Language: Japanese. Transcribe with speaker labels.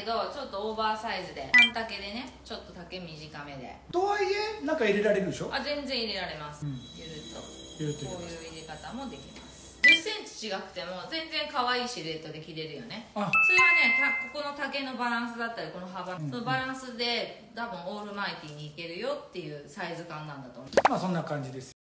Speaker 1: けどちょっとオーバーサイズで。半丈でね。ちょっと丈短めで。
Speaker 2: とはいえ中入れられるでしょ？
Speaker 1: あ全然入れられます、
Speaker 2: うん。
Speaker 1: ゆるっと。
Speaker 2: ゆるっと
Speaker 1: こういう入れ方もできます。1 0ンチ違くても全然可愛いシルエットで着れるよね。
Speaker 2: あ。
Speaker 1: それはねたここの丈のバランスだったりこの幅、
Speaker 2: うん
Speaker 1: そのバランスで多分オールマイティにいけるよっていうサイズ感なんだと思う。
Speaker 2: まあそんな感じです。